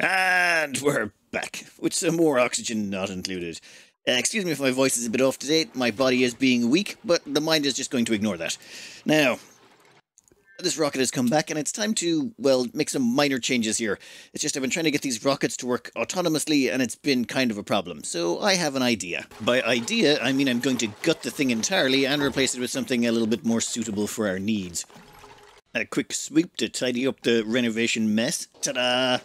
And we're back with some more oxygen not included. Uh, excuse me if my voice is a bit off today. My body is being weak, but the mind is just going to ignore that. Now, this rocket has come back, and it's time to, well, make some minor changes here. It's just I've been trying to get these rockets to work autonomously, and it's been kind of a problem. So I have an idea. By idea, I mean I'm going to gut the thing entirely and replace it with something a little bit more suitable for our needs. A quick sweep to tidy up the renovation mess. Ta-da!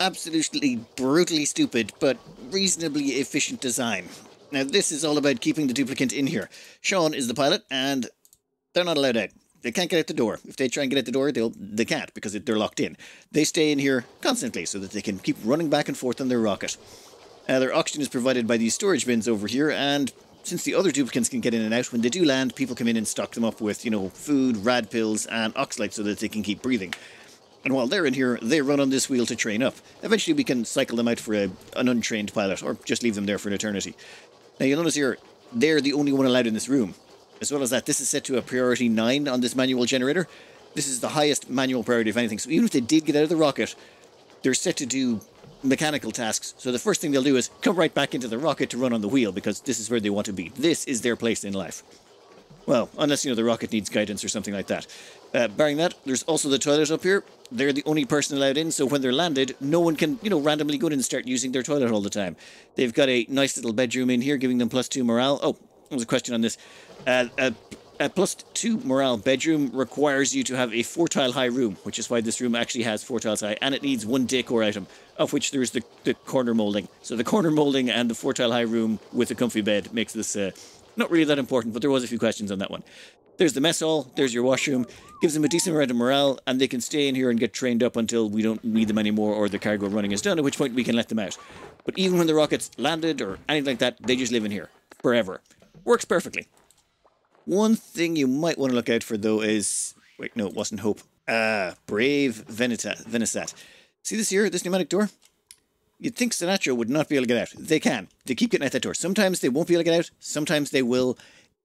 Absolutely brutally stupid, but reasonably efficient design. Now, this is all about keeping the duplicant in here. Sean is the pilot, and they're not allowed out. They can't get out the door. If they try and get out the door, they'll they can't because they're locked in. They stay in here constantly so that they can keep running back and forth on their rocket. Uh, their oxygen is provided by these storage bins over here, and since the other duplicants can get in and out, when they do land, people come in and stock them up with, you know, food, rad pills, and oxylite so that they can keep breathing. And while they're in here, they run on this wheel to train up. Eventually, we can cycle them out for a, an untrained pilot, or just leave them there for an eternity. Now, you'll notice here, they're the only one allowed in this room. As well as that, this is set to a priority 9 on this manual generator. This is the highest manual priority of anything. So even if they did get out of the rocket, they're set to do mechanical tasks. So the first thing they'll do is come right back into the rocket to run on the wheel because this is where they want to be. This is their place in life. Well, unless, you know, the rocket needs guidance or something like that. Uh, barring that, there's also the toilet up here. They're the only person allowed in, so when they're landed, no one can, you know, randomly go in and start using their toilet all the time. They've got a nice little bedroom in here, giving them plus two morale. Oh, there was a question on this. Uh, a, a plus two morale bedroom requires you to have a four tile high room, which is why this room actually has four tiles high, and it needs one decor item, of which there's the, the corner molding. So the corner molding and the four tile high room with a comfy bed makes this uh, not really that important, but there was a few questions on that one. There's the mess hall, there's your washroom, gives them a decent amount of morale, and they can stay in here and get trained up until we don't need them anymore or the cargo running is done, at which point we can let them out. But even when the rockets landed or anything like that, they just live in here forever. Works perfectly. One thing you might want to look out for, though, is... Wait, no, it wasn't Hope. Ah, Brave Venita, Venisat. See this here, this pneumatic door? You'd think Sinatra would not be able to get out. They can. They keep getting out that door. Sometimes they won't be able to get out. Sometimes they will.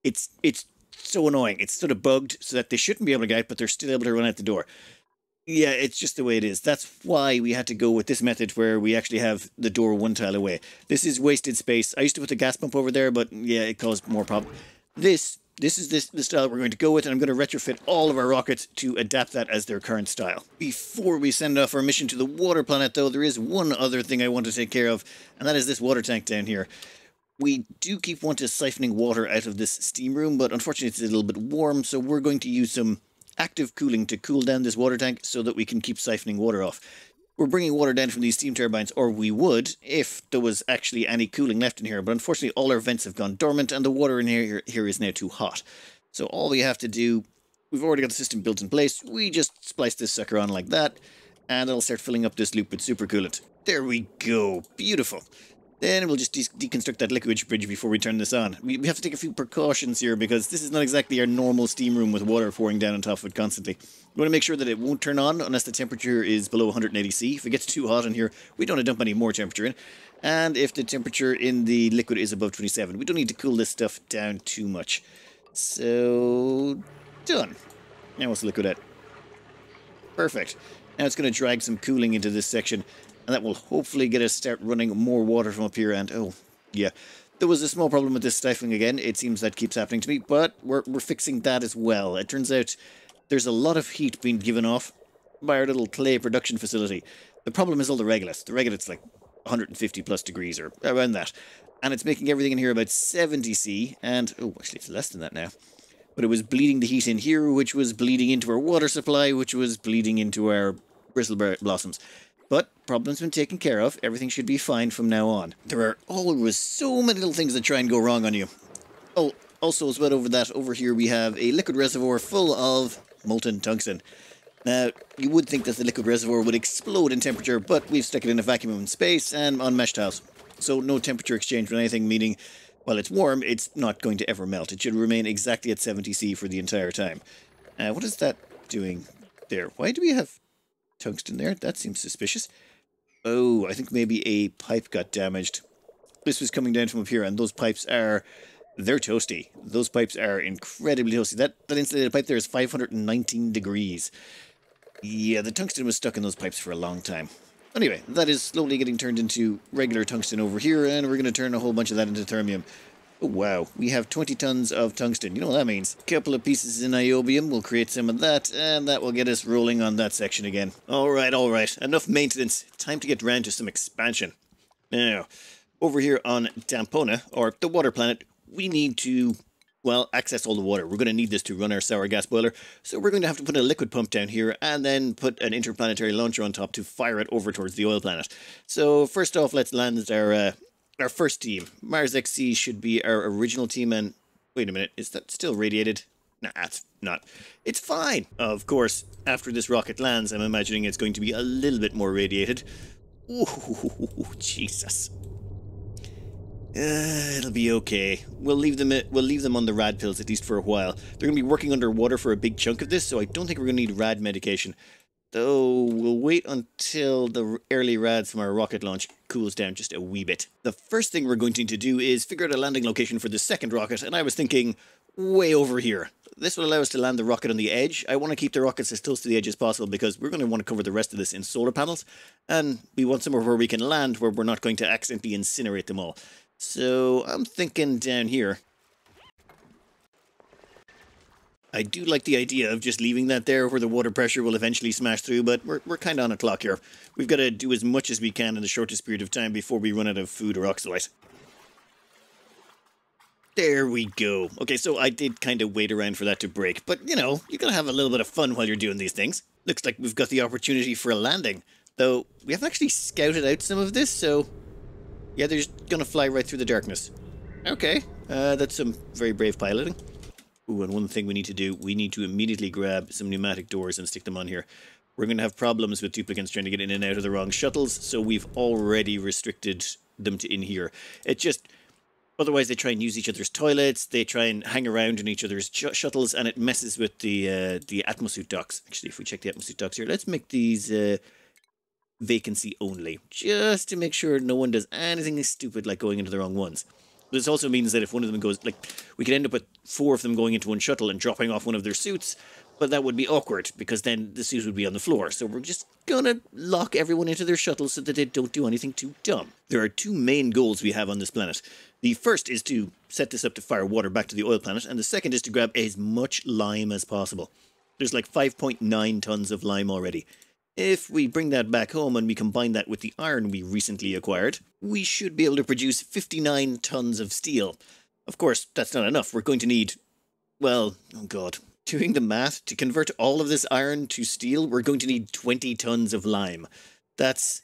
It's it's so annoying. It's sort of bugged so that they shouldn't be able to get out, but they're still able to run out the door. Yeah, it's just the way it is. That's why we had to go with this method where we actually have the door one tile away. This is wasted space. I used to put the gas pump over there, but yeah, it caused more problem. This this is this, the style we're going to go with, and I'm going to retrofit all of our rockets to adapt that as their current style. Before we send off our mission to the water planet, though, there is one other thing I want to take care of, and that is this water tank down here. We do keep wanting to siphoning water out of this steam room, but unfortunately it's a little bit warm, so we're going to use some active cooling to cool down this water tank so that we can keep siphoning water off. We're bringing water down from these steam turbines, or we would if there was actually any cooling left in here, but unfortunately all our vents have gone dormant and the water in here, here is now too hot. So all we have to do, we've already got the system built in place, we just splice this sucker on like that, and it'll start filling up this loop with supercoolant. There we go, beautiful. Then we'll just de deconstruct that liquid bridge before we turn this on. We, we have to take a few precautions here because this is not exactly our normal steam room with water pouring down on top of it constantly. We want to make sure that it won't turn on unless the temperature is below 180C. If it gets too hot in here, we don't want to dump any more temperature in. And if the temperature in the liquid is above 27, we don't need to cool this stuff down too much. So, done. Now what's the liquid at? Perfect. Now it's going to drag some cooling into this section and that will hopefully get us start running more water from up here. And oh yeah there was a small problem with this stifling again. It seems that keeps happening to me but we're, we're fixing that as well. It turns out there's a lot of heat being given off by our little clay production facility. The problem is all the regolith the regolith's like 150 plus degrees or around that. And it's making everything in here about 70 C and oh actually it's less than that now. But it was bleeding the heat in here which was bleeding into our water supply which was bleeding into our bristle blossoms but problem's been taken care of. Everything should be fine from now on. There are always so many little things that try and go wrong on you. Oh, also as well over that, over here we have a liquid reservoir full of molten tungsten. Now, you would think that the liquid reservoir would explode in temperature, but we've stuck it in a vacuum in space and on mesh tiles. So no temperature exchange with anything, meaning while it's warm, it's not going to ever melt. It should remain exactly at 70C for the entire time. Uh, what is that doing there? Why do we have tungsten there. That seems suspicious. Oh, I think maybe a pipe got damaged. This was coming down from up here, and those pipes are... They're toasty. Those pipes are incredibly toasty. That, that insulated pipe there is 519 degrees. Yeah, the tungsten was stuck in those pipes for a long time. Anyway, that is slowly getting turned into regular tungsten over here, and we're going to turn a whole bunch of that into thermium. Oh, wow, we have 20 tons of tungsten. You know what that means? A couple of pieces in niobium will create some of that, and that will get us rolling on that section again. Alright, alright, enough maintenance. Time to get round to some expansion. Now, over here on Dampona, or the water planet, we need to, well, access all the water. We're going to need this to run our sour gas boiler, so we're going to have to put a liquid pump down here, and then put an interplanetary launcher on top to fire it over towards the oil planet. So, first off, let's land our... Uh, our first team. Mars XC should be our original team, and wait a minute, is that still radiated? Nah, it's not. It's fine. Of course, after this rocket lands, I'm imagining it's going to be a little bit more radiated. Ooh, Jesus. Uh, it'll be okay. We'll leave them. We'll leave them on the rad pills at least for a while. They're going to be working underwater for a big chunk of this, so I don't think we're going to need rad medication. Though we'll wait until the early rads from our rocket launch cools down just a wee bit. The first thing we're going to to do is figure out a landing location for the second rocket, and I was thinking way over here. This will allow us to land the rocket on the edge. I want to keep the rockets as close to the edge as possible because we're going to want to cover the rest of this in solar panels, and we want somewhere where we can land where we're not going to accidentally incinerate them all. So I'm thinking down here. I do like the idea of just leaving that there where the water pressure will eventually smash through, but we're, we're kind of on a clock here. We've got to do as much as we can in the shortest period of time before we run out of food or oxylite. There we go. Okay, so I did kind of wait around for that to break, but you know, you gotta have a little bit of fun while you're doing these things. Looks like we've got the opportunity for a landing, though we haven't actually scouted out some of this, so yeah, they're just gonna fly right through the darkness. Okay, uh, that's some very brave piloting. Ooh, and one thing we need to do, we need to immediately grab some pneumatic doors and stick them on here. We're going to have problems with duplicants trying to get in and out of the wrong shuttles, so we've already restricted them to in here. It just... Otherwise, they try and use each other's toilets, they try and hang around in each other's sh shuttles, and it messes with the uh, the atmosuit docks. Actually, if we check the atmosuit docks here, let's make these uh, vacancy only, just to make sure no one does anything stupid like going into the wrong ones. This also means that if one of them goes, like, we could end up with four of them going into one shuttle and dropping off one of their suits, but that would be awkward because then the suit would be on the floor. So we're just gonna lock everyone into their shuttles so that they don't do anything too dumb. There are two main goals we have on this planet. The first is to set this up to fire water back to the oil planet, and the second is to grab as much lime as possible. There's like 5.9 tons of lime already. If we bring that back home and we combine that with the iron we recently acquired, we should be able to produce 59 tons of steel. Of course, that's not enough. We're going to need, well, oh god, doing the math, to convert all of this iron to steel, we're going to need 20 tons of lime. That's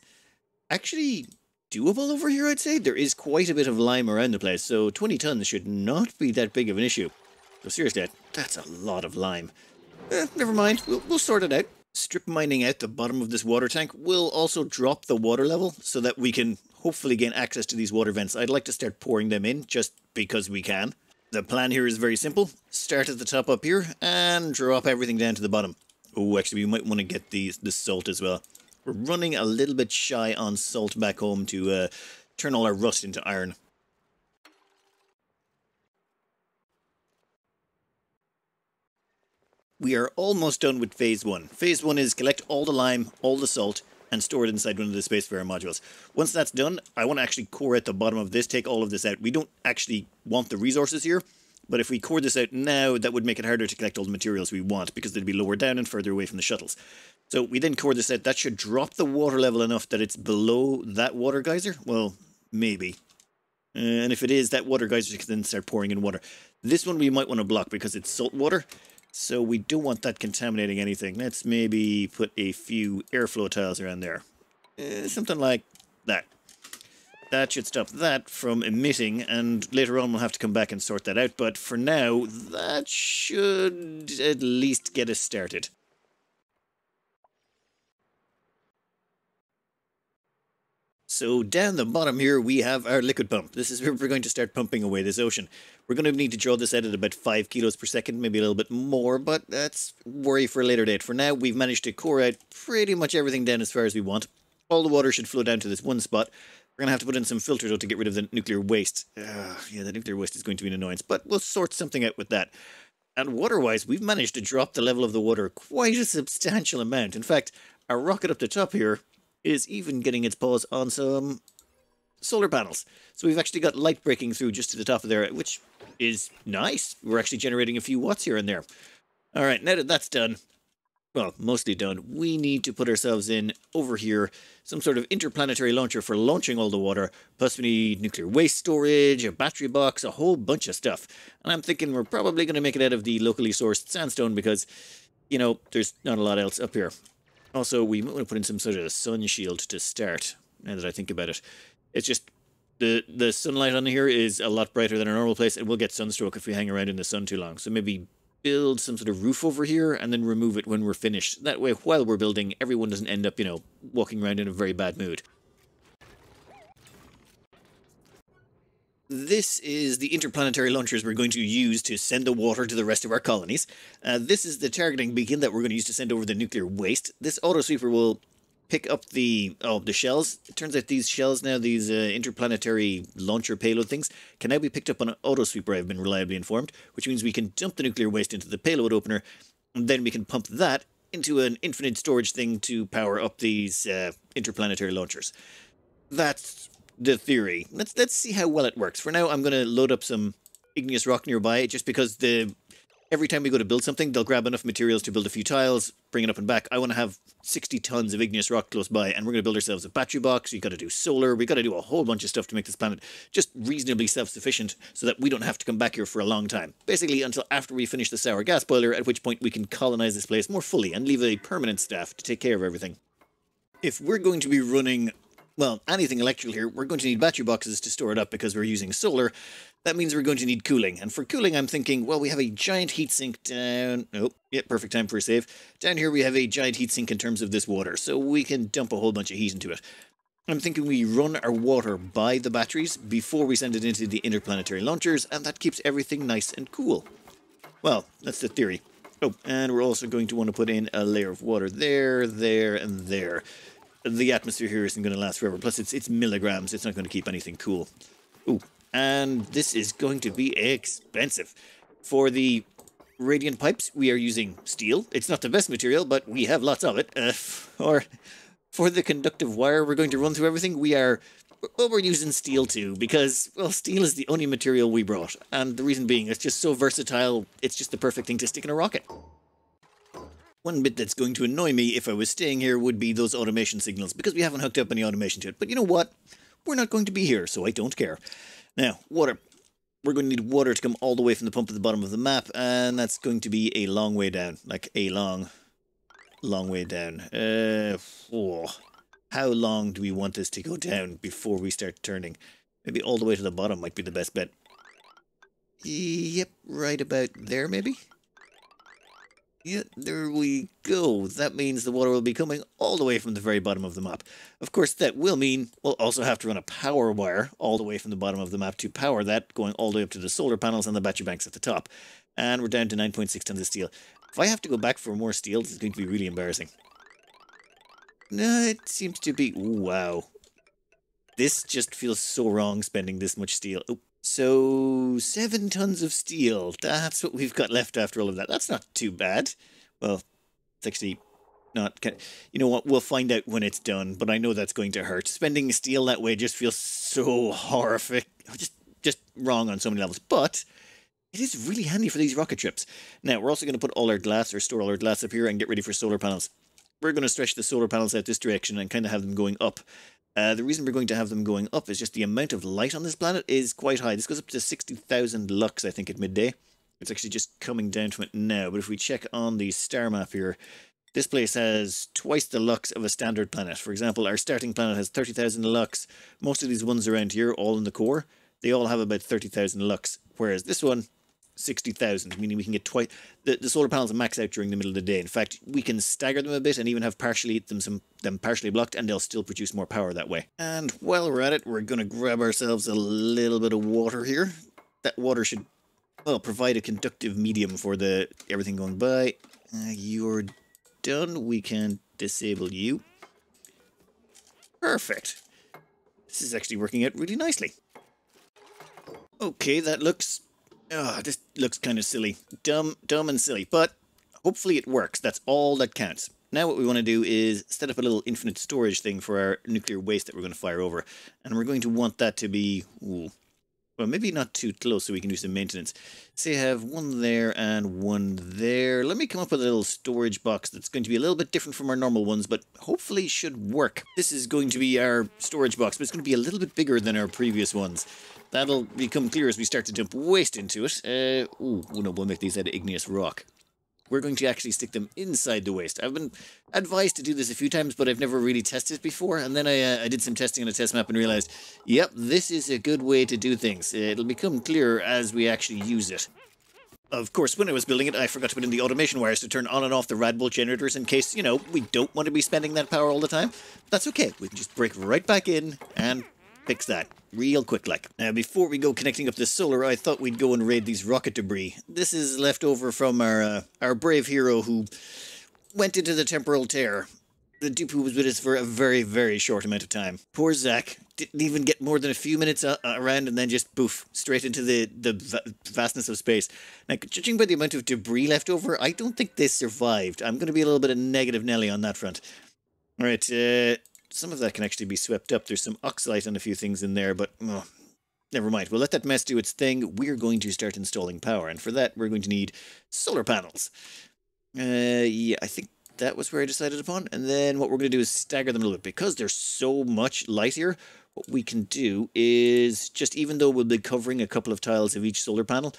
actually doable over here, I'd say. There is quite a bit of lime around the place, so 20 tons should not be that big of an issue. So seriously, that's a lot of lime. Eh, never mind, we'll, we'll sort it out strip mining out the bottom of this water tank will also drop the water level so that we can hopefully gain access to these water vents. I'd like to start pouring them in just because we can. The plan here is very simple. Start at the top up here and drop everything down to the bottom. Oh, actually, we might want to get these the salt as well. We're running a little bit shy on salt back home to uh, turn all our rust into iron. We are almost done with phase one. Phase one is collect all the lime, all the salt, and store it inside one of the Spacefarer modules. Once that's done, I want to actually core at the bottom of this, take all of this out. We don't actually want the resources here, but if we core this out now, that would make it harder to collect all the materials we want, because they'd be lower down and further away from the shuttles. So we then core this out. That should drop the water level enough that it's below that water geyser. Well, maybe. And if it is, that water geyser can then start pouring in water. This one we might want to block because it's salt water. So we don't want that contaminating anything. Let's maybe put a few airflow tiles around there. Uh, something like that. That should stop that from emitting, and later on we'll have to come back and sort that out. But for now, that should at least get us started. So down the bottom here, we have our liquid pump. This is where we're going to start pumping away this ocean. We're going to need to draw this out at about 5 kilos per second, maybe a little bit more, but that's worry for a later date. For now, we've managed to core out pretty much everything down as far as we want. All the water should flow down to this one spot. We're going to have to put in some filter though to get rid of the nuclear waste. Yeah, the nuclear waste is going to be an annoyance, but we'll sort something out with that. And water-wise, we've managed to drop the level of the water quite a substantial amount. In fact, our rocket up the top here is even getting its paws on some solar panels. So we've actually got light breaking through just to the top of there, which is nice. We're actually generating a few watts here and there. All right, now that that's done, well, mostly done, we need to put ourselves in over here some sort of interplanetary launcher for launching all the water. Plus, we need nuclear waste storage, a battery box, a whole bunch of stuff. And I'm thinking we're probably going to make it out of the locally sourced sandstone because, you know, there's not a lot else up here. Also, we might want to put in some sort of sun shield to start, now that I think about it. It's just the the sunlight on here is a lot brighter than a normal place, and we'll get sunstroke if we hang around in the sun too long. So maybe build some sort of roof over here and then remove it when we're finished. That way, while we're building, everyone doesn't end up, you know, walking around in a very bad mood. This is the interplanetary launchers we're going to use to send the water to the rest of our colonies. Uh, this is the targeting beacon that we're going to use to send over the nuclear waste. This auto sweeper will pick up the oh the shells. It turns out these shells now, these uh, interplanetary launcher payload things, can now be picked up on an auto sweeper. I've been reliably informed, which means we can dump the nuclear waste into the payload opener, and then we can pump that into an infinite storage thing to power up these uh, interplanetary launchers. That's the theory. Let's let's see how well it works. For now, I'm going to load up some igneous rock nearby, just because the every time we go to build something, they'll grab enough materials to build a few tiles, bring it up and back. I want to have 60 tons of igneous rock close by, and we're going to build ourselves a battery box. We've got to do solar. We've got to do a whole bunch of stuff to make this planet just reasonably self-sufficient so that we don't have to come back here for a long time. Basically, until after we finish the sour gas boiler, at which point we can colonize this place more fully and leave a permanent staff to take care of everything. If we're going to be running well, anything electrical here, we're going to need battery boxes to store it up because we're using solar. That means we're going to need cooling. And for cooling, I'm thinking, well, we have a giant heatsink down... Oh, Yeah, perfect time for a save. Down here, we have a giant heatsink in terms of this water, so we can dump a whole bunch of heat into it. I'm thinking we run our water by the batteries before we send it into the interplanetary launchers, and that keeps everything nice and cool. Well, that's the theory. Oh, and we're also going to want to put in a layer of water there, there, and there the atmosphere here isn't going to last forever. Plus, it's it's milligrams. It's not going to keep anything cool. Ooh, and this is going to be expensive. For the radiant pipes, we are using steel. It's not the best material, but we have lots of it. Uh, for, for the conductive wire we're going to run through everything, we are... Well, we're using steel too, because, well, steel is the only material we brought. And the reason being, it's just so versatile, it's just the perfect thing to stick in a rocket. One bit that's going to annoy me if I was staying here would be those automation signals, because we haven't hooked up any automation to it. But you know what? We're not going to be here, so I don't care. Now, water. We're going to need water to come all the way from the pump at the bottom of the map, and that's going to be a long way down. Like, a long, long way down. Uh, oh, how long do we want this to go down before we start turning? Maybe all the way to the bottom might be the best bet. Yep, right about there, maybe? Yeah, there we go. That means the water will be coming all the way from the very bottom of the map. Of course, that will mean we'll also have to run a power wire all the way from the bottom of the map to power that, going all the way up to the solar panels and the battery banks at the top. And we're down to 9.6 tons of steel. If I have to go back for more steel, this is going to be really embarrassing. No, it seems to be... Wow. This just feels so wrong, spending this much steel. Oh, so, seven tons of steel. That's what we've got left after all of that. That's not too bad. Well, it's actually not... You know what? We'll find out when it's done, but I know that's going to hurt. Spending steel that way just feels so horrific. Just, just wrong on so many levels. But it is really handy for these rocket trips. Now, we're also going to put all our glass, or store all our glass up here and get ready for solar panels. We're going to stretch the solar panels out this direction and kind of have them going up uh, the reason we're going to have them going up is just the amount of light on this planet is quite high. This goes up to 60,000 lux, I think, at midday. It's actually just coming down from it now. But if we check on the star map here, this place has twice the lux of a standard planet. For example, our starting planet has 30,000 lux. Most of these ones around here, all in the core, they all have about 30,000 lux. Whereas this one 60,000, meaning we can get twice. The, the solar panels max out during the middle of the day. In fact, we can stagger them a bit and even have partially them some them partially blocked, and they'll still produce more power that way. And while we're at it, we're going to grab ourselves a little bit of water here. That water should, well, provide a conductive medium for the everything going by. Uh, you're done. We can disable you. Perfect. This is actually working out really nicely. Okay, that looks Oh, this looks kind of silly. Dumb, dumb and silly. But hopefully it works. That's all that counts. now what we want to do is set up a little infinite storage thing for our nuclear waste that we're going to fire over. And we're going to want that to be, ooh, well, maybe not too close so we can do some maintenance. Say I have one there and one there. Let me come up with a little storage box that's going to be a little bit different from our normal ones, but hopefully should work. This is going to be our storage box, but it's going to be a little bit bigger than our previous ones. That'll become clear as we start to dump waste into it. Uh, ooh, no, we'll make these out of igneous rock we're going to actually stick them inside the waste. I've been advised to do this a few times, but I've never really tested it before. And then I, uh, I did some testing on a test map and realized, yep, this is a good way to do things. It'll become clearer as we actually use it. Of course, when I was building it, I forgot to put in the automation wires to turn on and off the Radbolt generators in case, you know, we don't want to be spending that power all the time. That's okay. We can just break right back in and fix that real quick like. Now before we go connecting up the solar, I thought we'd go and raid these rocket debris. This is left over from our uh, our brave hero who went into the temporal tear. The who was with us for a very, very short amount of time. Poor Zach didn't even get more than a few minutes uh, around and then just poof, straight into the, the vastness of space. Now, judging by the amount of debris left over, I don't think they survived. I'm going to be a little bit of negative Nelly on that front. All right, uh, some of that can actually be swept up. There's some oxylite and a few things in there, but oh, never mind. We'll let that mess do its thing. We're going to start installing power, and for that, we're going to need solar panels. Uh, yeah, I think that was where I decided upon. And then what we're going to do is stagger them a little bit. Because there's so much light here, what we can do is just, even though we'll be covering a couple of tiles of each solar panel,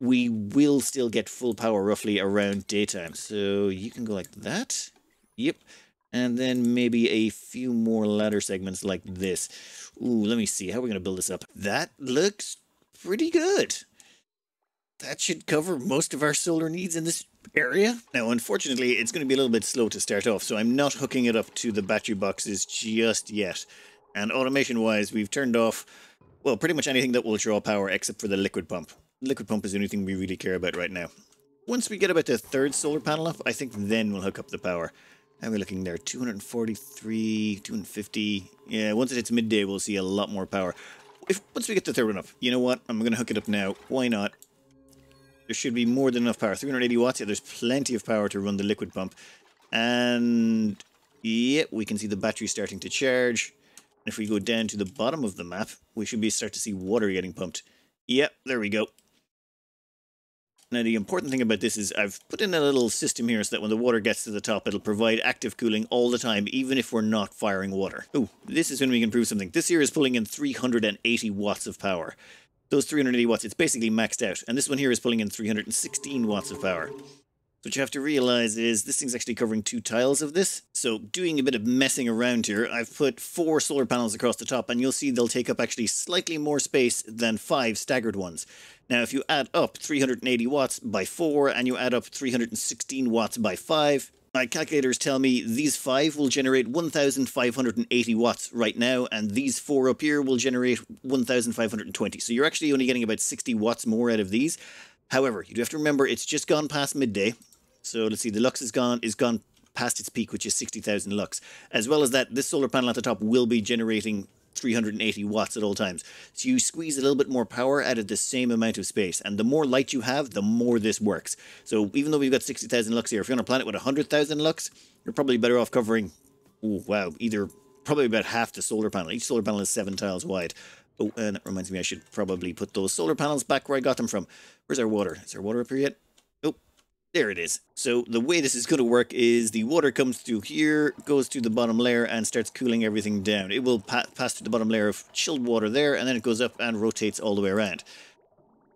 we will still get full power roughly around daytime. So you can go like that. Yep and then maybe a few more ladder segments like this. Ooh, let me see. How are we going to build this up? That looks pretty good. That should cover most of our solar needs in this area. Now, unfortunately, it's going to be a little bit slow to start off, so I'm not hooking it up to the battery boxes just yet. And automation-wise, we've turned off, well, pretty much anything that will draw power except for the liquid pump. Liquid pump is the only thing we really care about right now. Once we get about the third solar panel up, I think then we'll hook up the power. How are we looking there? 243, 250. Yeah, once it hits midday, we'll see a lot more power. If Once we get the third one up, you know what? I'm going to hook it up now. Why not? There should be more than enough power. 380 watts. Yeah, there's plenty of power to run the liquid pump. And, yeah, we can see the battery starting to charge. And if we go down to the bottom of the map, we should be start to see water getting pumped. Yep, there we go. Now the important thing about this is I've put in a little system here so that when the water gets to the top it'll provide active cooling all the time even if we're not firing water. Oh, this is when we can prove something. This here is pulling in 380 watts of power. Those 380 watts, it's basically maxed out. And this one here is pulling in 316 watts of power. What you have to realize is this thing's actually covering two tiles of this. So doing a bit of messing around here, I've put four solar panels across the top and you'll see they'll take up actually slightly more space than five staggered ones. Now if you add up 380 watts by four and you add up 316 watts by five, my calculators tell me these five will generate 1,580 watts right now, and these four up here will generate 1,520. So you're actually only getting about 60 watts more out of these. However, you do have to remember it's just gone past midday, so let's see, the lux is gone, is gone past its peak, which is 60,000 lux. As well as that, this solar panel at the top will be generating 380 watts at all times. So you squeeze a little bit more power out of the same amount of space. And the more light you have, the more this works. So even though we've got 60,000 lux here, if you're on a planet with 100,000 lux, you're probably better off covering, oh wow, either probably about half the solar panel. Each solar panel is seven tiles wide. Oh, and that reminds me I should probably put those solar panels back where I got them from. Where's our water? Is there water up here yet? There it is. So the way this is going to work is the water comes through here, goes to the bottom layer and starts cooling everything down. It will pa pass to the bottom layer of chilled water there and then it goes up and rotates all the way around.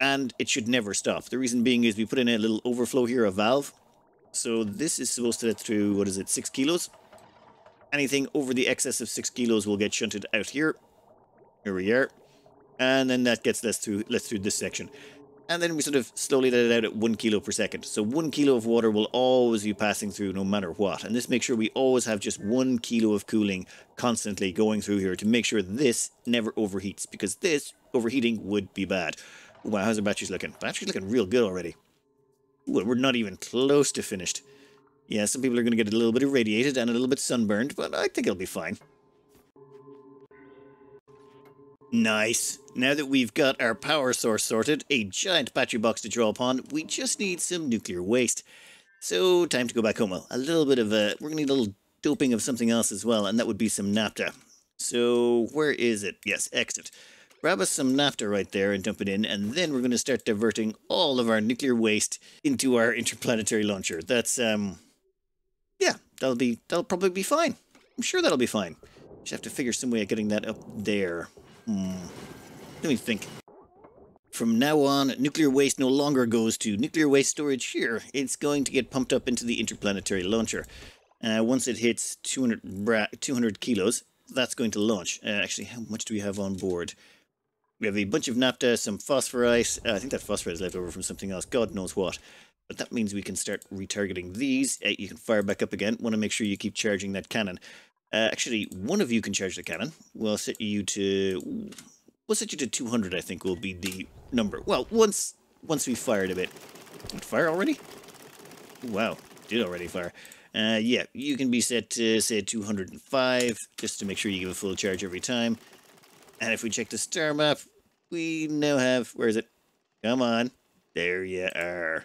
And it should never stop. The reason being is we put in a little overflow here, a valve. So this is supposed to let through, what is it, 6 kilos? Anything over the excess of 6 kilos will get shunted out here. Here we are. And then that gets let through, let through this section and then we sort of slowly let it out at one kilo per second. So one kilo of water will always be passing through no matter what. And this makes sure we always have just one kilo of cooling constantly going through here to make sure this never overheats because this overheating would be bad. Wow, how's the batteries looking? Battery's looking real good already. Ooh, we're not even close to finished. Yeah, some people are going to get a little bit irradiated and a little bit sunburned, but I think it'll be fine. Nice. Now that we've got our power source sorted, a giant battery box to draw upon, we just need some nuclear waste. So, time to go back home. Well, a little bit of a... We're going to need a little doping of something else as well, and that would be some naphtha. So, where is it? Yes, exit. Grab us some naphtha right there and dump it in, and then we're going to start diverting all of our nuclear waste into our interplanetary launcher. That's, um... Yeah, that'll be... That'll probably be fine. I'm sure that'll be fine. Just have to figure some way of getting that up there. Hmm. Let me think. From now on, nuclear waste no longer goes to nuclear waste storage here. It's going to get pumped up into the interplanetary launcher. Uh, once it hits 200, 200 kilos, that's going to launch. Uh, actually, how much do we have on board? We have a bunch of naphtha, some phosphorite. Uh, I think that phosphorite is left over from something else. God knows what. But that means we can start retargeting these. Uh, you can fire back up again. Want to make sure you keep charging that cannon. Uh, actually, one of you can charge the cannon. We'll set you to... We'll set you to 200, I think, will be the number. Well, once once we fired a bit. Fire already? Wow, did already fire. Uh, yeah, you can be set to, say, 205, just to make sure you give a full charge every time. And if we check the star map, we now have... Where is it? Come on. There you are.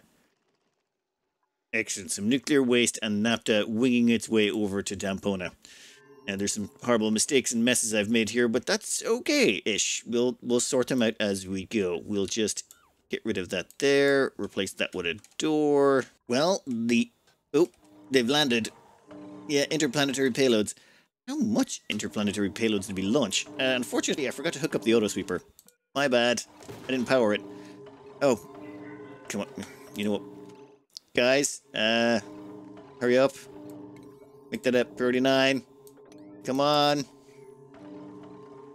Excellent. Some nuclear waste and naphtha winging its way over to Dampona. And there's some horrible mistakes and messes I've made here, but that's okay-ish. We'll we'll sort them out as we go. We'll just get rid of that there, replace that with a door. Well, the... Oh, they've landed. Yeah, interplanetary payloads. How much interplanetary payloads did we launch? Uh, unfortunately, I forgot to hook up the autosweeper. My bad. I didn't power it. Oh. Come on. You know what? Guys, uh, hurry up. Make that up 39. Come on.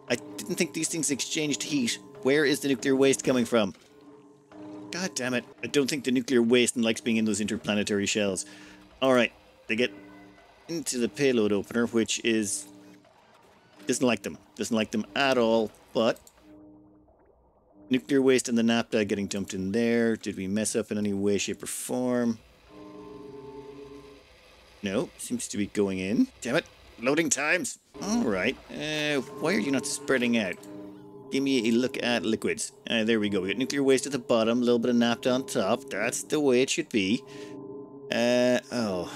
I didn't think these things exchanged heat. Where is the nuclear waste coming from? God damn it. I don't think the nuclear waste likes being in those interplanetary shells. Alright, they get into the payload opener, which is... Doesn't like them. Doesn't like them at all, but... Nuclear waste and the naphtha getting dumped in there. Did we mess up in any way, shape, or form? No, seems to be going in. Damn it. Loading times. All right. Uh, why are you not spreading out? Give me a look at liquids. Uh, there we go. We got nuclear waste at the bottom, a little bit of naphtha on top. That's the way it should be. Uh, oh.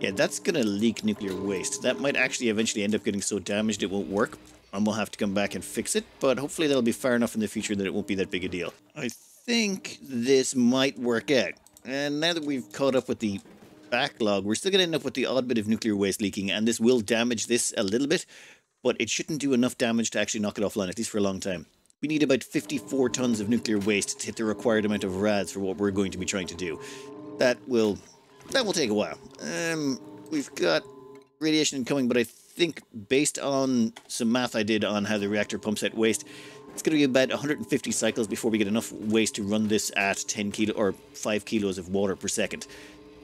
Yeah, that's gonna leak nuclear waste. That might actually eventually end up getting so damaged it won't work. And we'll have to come back and fix it, but hopefully that'll be far enough in the future that it won't be that big a deal. I think this might work out. And now that we've caught up with the backlog, we're still going to end up with the odd bit of nuclear waste leaking, and this will damage this a little bit, but it shouldn't do enough damage to actually knock it offline, at least for a long time. We need about 54 tons of nuclear waste to hit the required amount of rads for what we're going to be trying to do. That will that will take a while. Um, we've got radiation incoming, but I think based on some math I did on how the reactor pumps out waste, it's going to be about 150 cycles before we get enough waste to run this at 10 kilo or 5 kilos of water per second.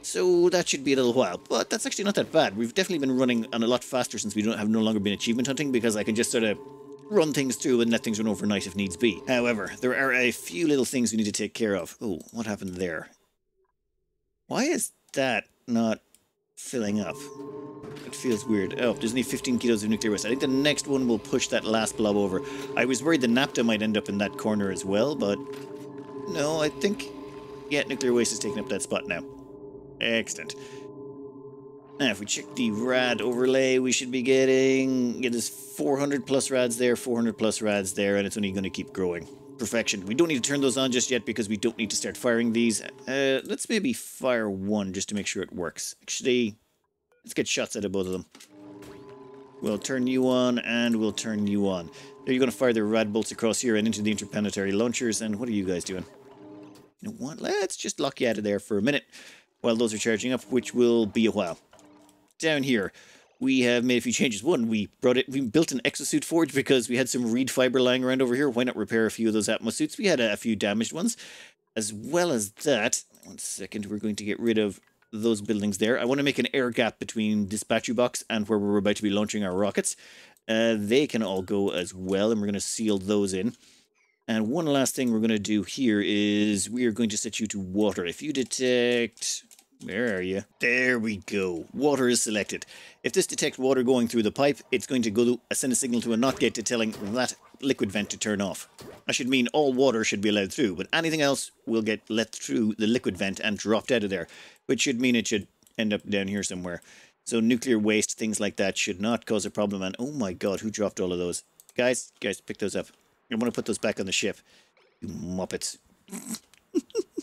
So that should be a little while, but that's actually not that bad. We've definitely been running on a lot faster since we don't have no longer been achievement hunting because I can just sort of run things through and let things run overnight if needs be. However, there are a few little things we need to take care of. Oh, what happened there? Why is that not filling up? It feels weird. Oh, there's only 15 kilos of nuclear waste. I think the next one will push that last blob over. I was worried the naphtha might end up in that corner as well, but no, I think... Yeah, nuclear waste is taking up that spot now. Excellent. Now, if we check the rad overlay, we should be getting... Yeah, there's 400 plus rads there, 400 plus rads there, and it's only going to keep growing. Perfection. We don't need to turn those on just yet because we don't need to start firing these. Uh, let's maybe fire one just to make sure it works. Actually, let's get shots out of both of them. We'll turn you on, and we'll turn you on. There you're going to fire the rad bolts across here and into the interplanetary launchers, and what are you guys doing? You know what? Let's just lock you out of there for a minute while those are charging up, which will be a while. Down here, we have made a few changes. One, we brought it, we built an exosuit forge because we had some reed fiber lying around over here. Why not repair a few of those atmosuits? We had a, a few damaged ones. As well as that, one second, we're going to get rid of those buildings there. I want to make an air gap between this battery box and where we're about to be launching our rockets. Uh, they can all go as well, and we're going to seal those in. And one last thing we're going to do here is we are going to set you to water. If you detect where are you? There we go. Water is selected. If this detects water going through the pipe, it's going to go to, uh, send a signal to a NOT gate to telling that liquid vent to turn off. I should mean all water should be allowed through, but anything else will get let through the liquid vent and dropped out of there, which should mean it should end up down here somewhere. So nuclear waste, things like that should not cause a problem. And oh my god, who dropped all of those? Guys, guys, pick those up. I want to put those back on the ship. You muppets.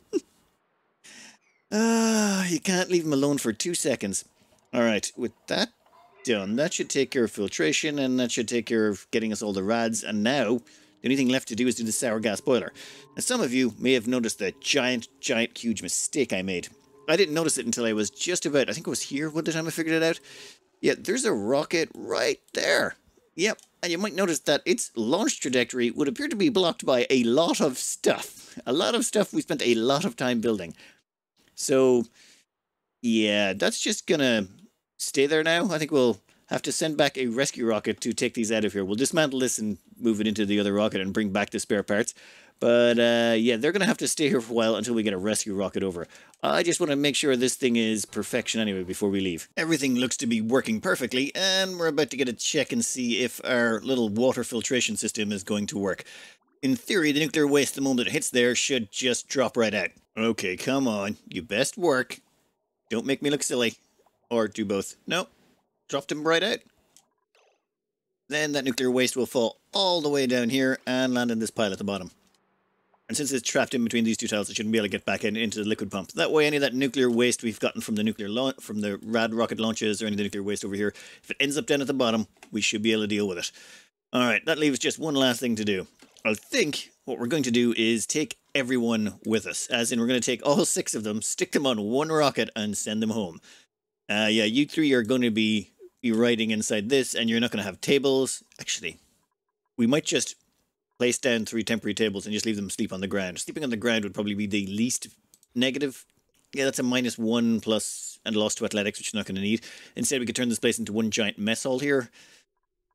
Ah, you can't leave them alone for two seconds. All right, with that done, that should take care of filtration, and that should take care of getting us all the rads. And now, the only thing left to do is do the sour gas boiler. Now, some of you may have noticed the giant, giant, huge mistake I made. I didn't notice it until I was just about, I think it was here by the time I figured it out. Yeah, there's a rocket right there. Yep, and you might notice that its launch trajectory would appear to be blocked by a lot of stuff. A lot of stuff we spent a lot of time building. So, yeah, that's just gonna stay there now. I think we'll have to send back a rescue rocket to take these out of here. We'll dismantle this and move it into the other rocket and bring back the spare parts. But uh, yeah, they're going to have to stay here for a while until we get a rescue rocket over. I just want to make sure this thing is perfection anyway before we leave. Everything looks to be working perfectly, and we're about to get a check and see if our little water filtration system is going to work. In theory, the nuclear waste the moment it hits there should just drop right out. Okay, come on. You best work. Don't make me look silly. Or do both. No. Dropped him right out. Then that nuclear waste will fall all the way down here and land in this pile at the bottom. And since it's trapped in between these two tiles, it shouldn't be able to get back in, into the liquid pump. That way, any of that nuclear waste we've gotten from the nuclear from the rad rocket launches or any of the nuclear waste over here, if it ends up down at the bottom, we should be able to deal with it. All right, that leaves just one last thing to do. I think what we're going to do is take everyone with us, as in we're going to take all six of them, stick them on one rocket, and send them home. Uh, yeah, you three are going to be be riding inside this, and you're not going to have tables. Actually, we might just place down three temporary tables and just leave them sleep on the ground. Sleeping on the ground would probably be the least negative. Yeah, that's a minus one plus and loss to athletics, which you're not going to need. Instead, we could turn this place into one giant mess hall here.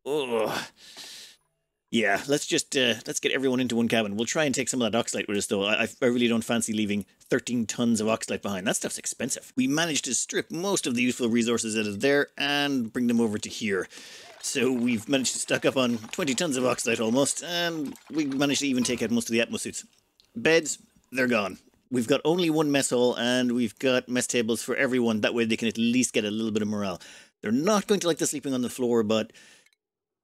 Ugh. Yeah, let's just uh, let's get everyone into one cabin. We'll try and take some of that oxylite with us, though. I, I really don't fancy leaving 13 tons of oxylite behind. That stuff's expensive. We managed to strip most of the useful resources out of there and bring them over to here. So we've managed to stock up on 20 tons of oxylite almost, and we managed to even take out most of the atmosuits. Beds, they're gone. We've got only one mess hall, and we've got mess tables for everyone. That way they can at least get a little bit of morale. They're not going to like the sleeping on the floor, but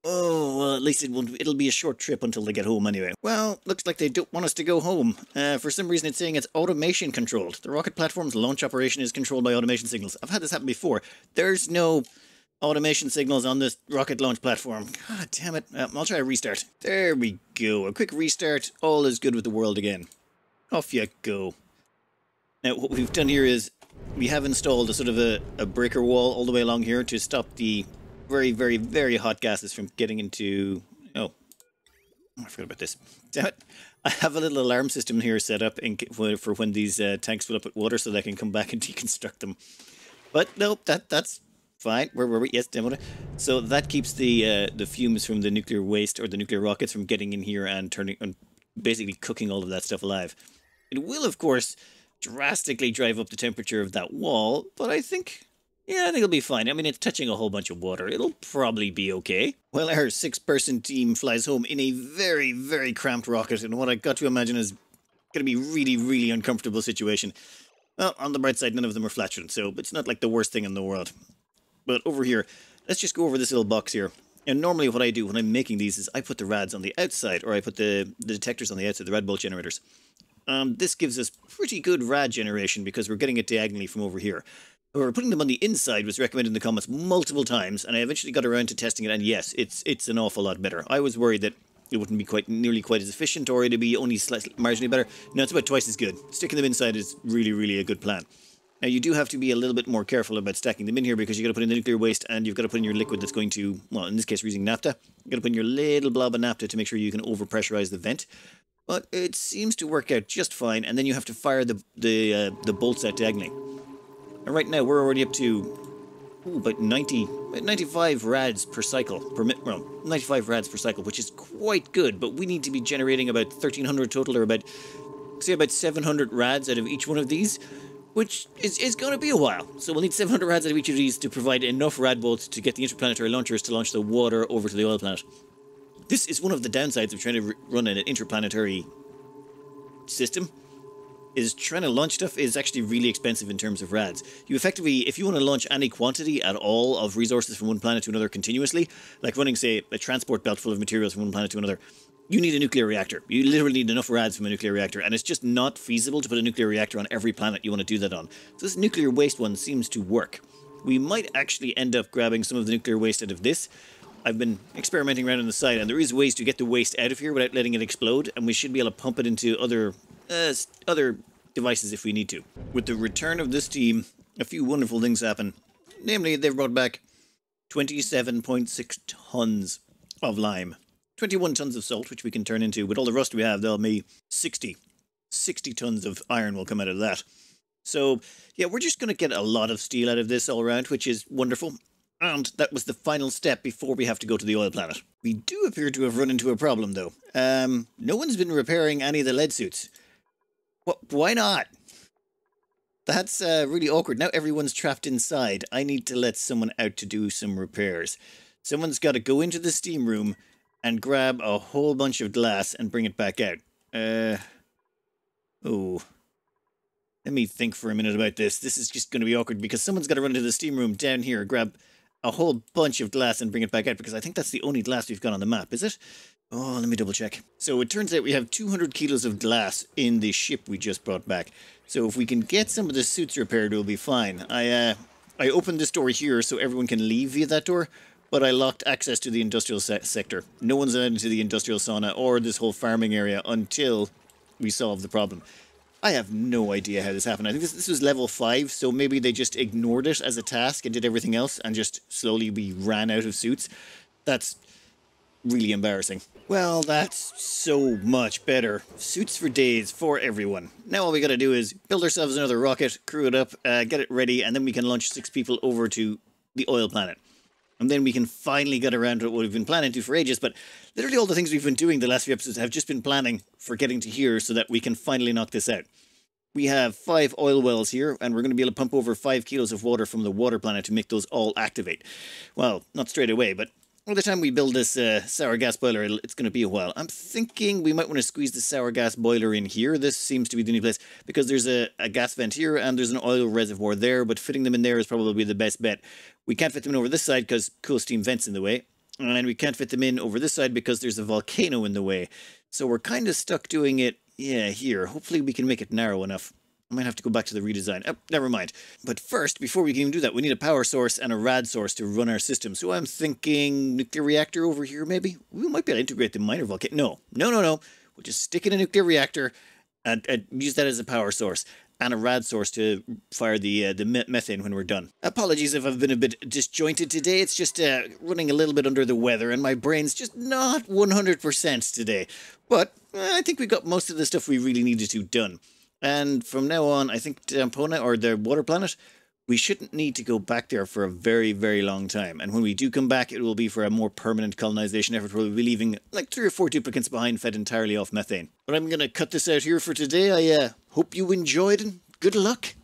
Oh, well, at least it won't, it'll be a short trip until they get home anyway. Well, looks like they don't want us to go home. Uh, for some reason it's saying it's automation controlled. The rocket platform's launch operation is controlled by automation signals. I've had this happen before. There's no automation signals on this rocket launch platform. God damn it. Uh, I'll try a restart. There we go. A quick restart. All is good with the world again. Off you go. Now, what we've done here is we have installed a sort of a, a breaker wall all the way along here to stop the very, very, very hot gases from getting into... Oh, I forgot about this. Damn it. I have a little alarm system here set up in, for when these uh, tanks fill up with water so that I can come back and deconstruct them. But no, that that's fine. Where were we? Yes, demo. So that keeps the uh, the fumes from the nuclear waste or the nuclear rockets from getting in here and turning and basically cooking all of that stuff alive. It will, of course, drastically drive up the temperature of that wall, but I think yeah, I think it'll be fine. I mean, it's touching a whole bunch of water. It'll probably be okay. Well, our six-person team flies home in a very, very cramped rocket in what I got to imagine is going to be really, really uncomfortable situation. Well, on the bright side, none of them are flatulent, so it's not like the worst thing in the world. But over here, let's just go over this little box here. And normally what I do when I'm making these is I put the rads on the outside, or I put the, the detectors on the outside, the rad bolt generators. Um, this gives us pretty good rad generation because we're getting it diagonally from over here or putting them on the inside was recommended in the comments multiple times, and I eventually got around to testing it, and yes, it's it's an awful lot better. I was worried that it wouldn't be quite nearly quite as efficient, or it'd be only slightly marginally better. No, it's about twice as good. Sticking them inside is really, really a good plan. Now, you do have to be a little bit more careful about stacking them in here because you've got to put in the nuclear waste and you've got to put in your liquid that's going to, well, in this case, we're using naphtha. You've got to put in your little blob of naphtha to make sure you can overpressurize the vent. But it seems to work out just fine, and then you have to fire the, the, uh, the bolts out diagonally. And right now, we're already up to ooh, about 90, about 95 rads per cycle, per well, 95 rads per cycle, which is quite good, but we need to be generating about 1,300 total, or about, say, about 700 rads out of each one of these, which is, is going to be a while. So we'll need 700 rads out of each of these to provide enough rad bolts to get the interplanetary launchers to launch the water over to the oil planet. this is one of the downsides of trying to run an interplanetary system is trying to launch stuff is actually really expensive in terms of rads. You effectively, if you want to launch any quantity at all of resources from one planet to another continuously, like running, say, a transport belt full of materials from one planet to another, you need a nuclear reactor. You literally need enough rads from a nuclear reactor, and it's just not feasible to put a nuclear reactor on every planet you want to do that on. So this nuclear waste one seems to work. We might actually end up grabbing some of the nuclear waste out of this. I've been experimenting around on the side, and there is ways to get the waste out of here without letting it explode, and we should be able to pump it into other uh, other devices if we need to. With the return of this team, a few wonderful things happen. Namely, they've brought back 27.6 tons of lime. 21 tons of salt, which we can turn into. With all the rust we have, there'll be 60. 60 tons of iron will come out of that. So, yeah, we're just going to get a lot of steel out of this all around, which is wonderful. And that was the final step before we have to go to the oil planet. We do appear to have run into a problem, though. Um, no one's been repairing any of the lead suits. What? Why not? That's uh, really awkward. Now everyone's trapped inside. I need to let someone out to do some repairs. Someone's got to go into the steam room and grab a whole bunch of glass and bring it back out. Uh, oh. Let me think for a minute about this. This is just going to be awkward because someone's got to run into the steam room down here, grab a whole bunch of glass and bring it back out because I think that's the only glass we've got on the map, is it? Oh, let me double check. So it turns out we have 200 kilos of glass in the ship we just brought back. So if we can get some of the suits repaired, we'll be fine. I, uh, I opened this door here so everyone can leave via that door, but I locked access to the industrial se sector. No one's allowed into the industrial sauna or this whole farming area until we solve the problem. I have no idea how this happened. I think this, this was level 5, so maybe they just ignored it as a task and did everything else, and just slowly we ran out of suits. That's really embarrassing. Well, that's so much better. Suits for days for everyone. Now all we gotta do is build ourselves another rocket, crew it up, uh, get it ready, and then we can launch six people over to the oil planet. And then we can finally get around to what we've been planning to for ages, but literally all the things we've been doing the last few episodes have just been planning for getting to here so that we can finally knock this out. We have five oil wells here, and we're going to be able to pump over five kilos of water from the water planet to make those all activate. Well, not straight away, but by the time we build this uh, sour gas boiler, it's going to be a while. I'm thinking we might want to squeeze the sour gas boiler in here. This seems to be the new place because there's a, a gas vent here and there's an oil reservoir there, but fitting them in there is probably the best bet. We can't fit them in over this side because cool steam vents in the way, and we can't fit them in over this side because there's a volcano in the way. So we're kind of stuck doing it, yeah, here. Hopefully we can make it narrow enough. I might have to go back to the redesign. Oh, never mind. But first, before we can even do that, we need a power source and a rad source to run our system. So I'm thinking nuclear reactor over here, maybe? We might be able to integrate the minor volcano. No, no, no, no. We'll just stick in a nuclear reactor and, and use that as a power source and a rad source to fire the uh, the methane when we're done. Apologies if I've been a bit disjointed today. It's just uh, running a little bit under the weather and my brain's just not 100% today. But uh, I think we got most of the stuff we really needed to done. And from now on, I think Dampona or the water planet, we shouldn't need to go back there for a very, very long time. And when we do come back, it will be for a more permanent colonization effort where we'll be leaving like three or four duplicants behind fed entirely off methane. But I'm going to cut this out here for today. I uh, hope you enjoyed and good luck.